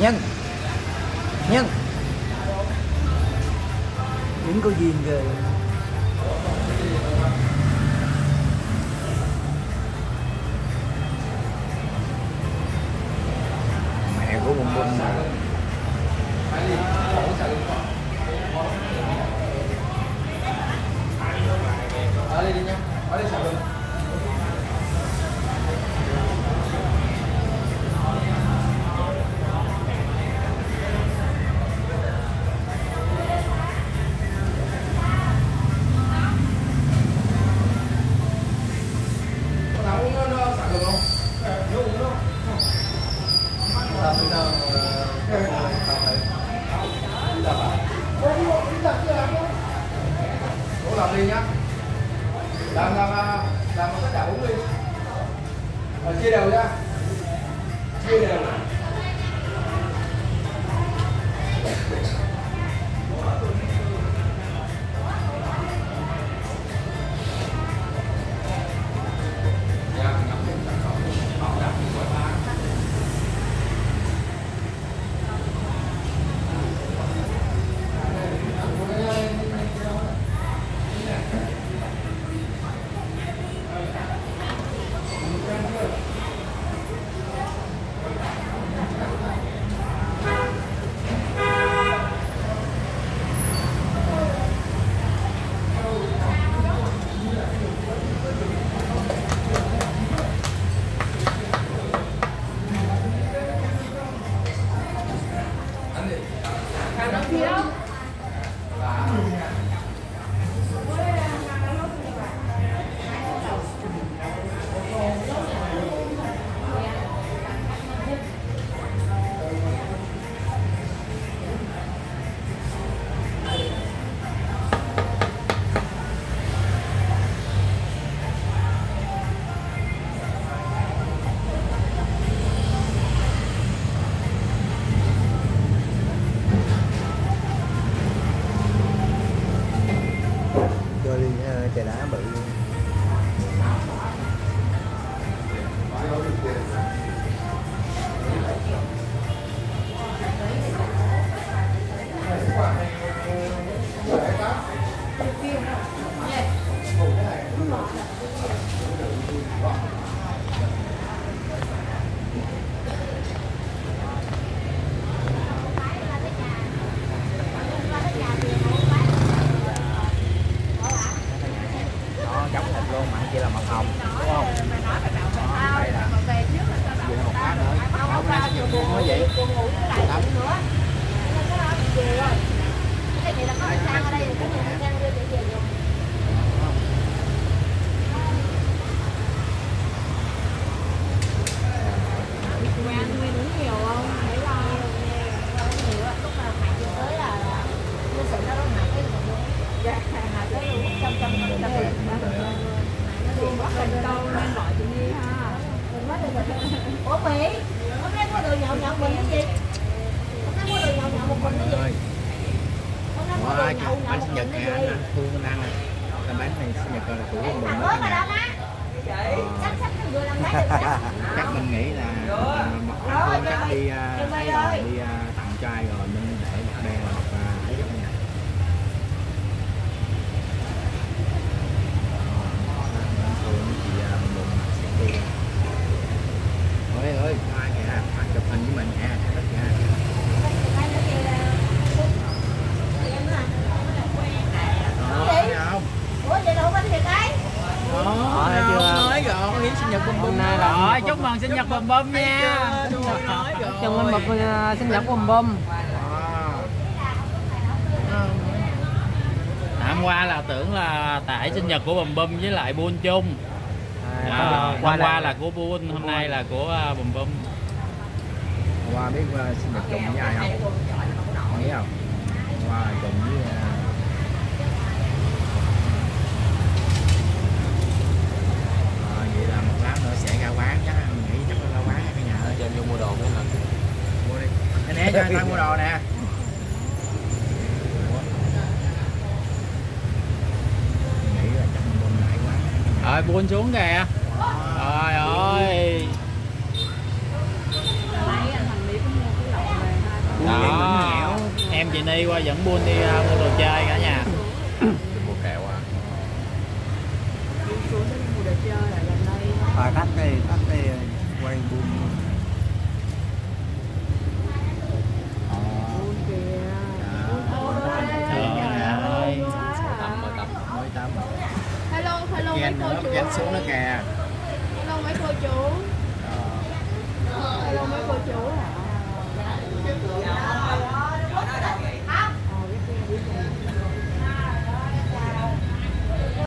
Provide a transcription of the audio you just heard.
nhân. Nhân. Những câu duyên kìa mẹ của bùm bùm mà Làm đi nhá. Làm làm làm tất cả bốn đi Rồi, chia đều ra chia đều. Thank you. Thằng vừa làm bánh rồi sắp. chắc mình nghĩ là à, Phương chắc đi à, rồi đi à, tặng trai rồi sinh nhật bùm bùm nha. Chồng lên mực sinh nhật bùm bùm. À, hôm qua là tưởng là tại sinh nhật của bùm bùm với lại buôn chung. À, à, hôm qua, qua là của buôn hôm nay là của à, bùm bùm. Qua biết sinh nhật chung với ai không? Nghĩ không? Qua chung với rồi buôn xuống kìa. Trời ơi. Đó. em chị đi qua dẫn buôn đi mua đồ chơi cả nhà. Mua kẹo à. Đi xuống mua đồ chơi lại đây à tắt đi cắt đi quay buôn